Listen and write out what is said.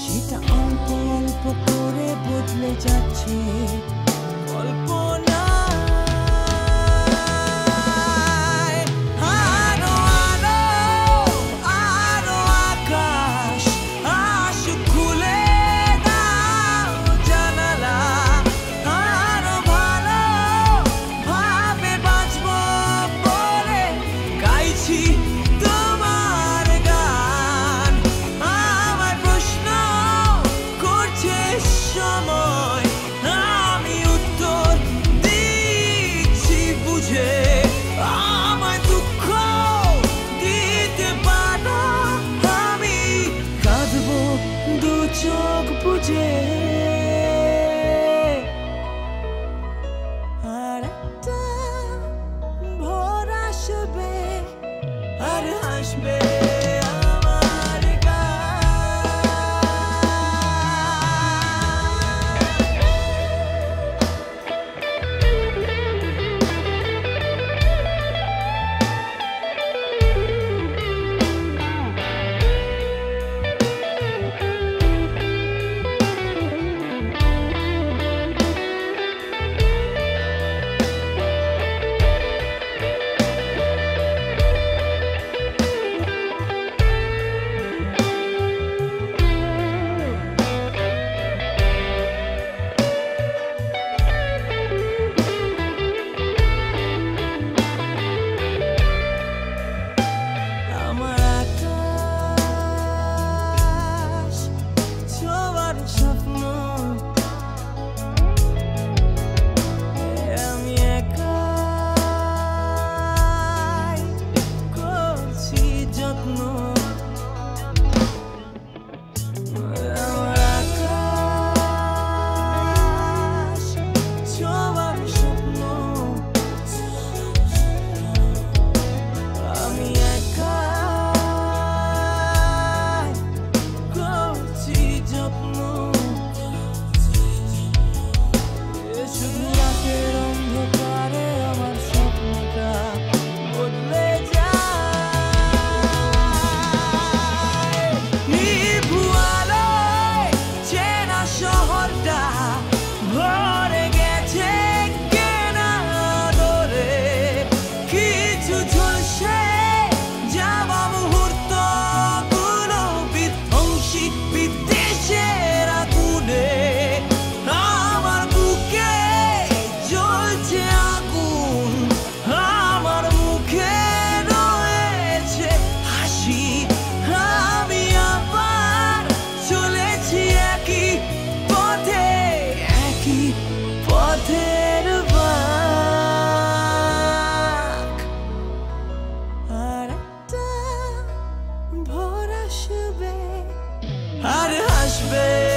সেটা অল্প অল্প করে বদলে যাচ্ছে। অল্প Christmas. Hadi haş be.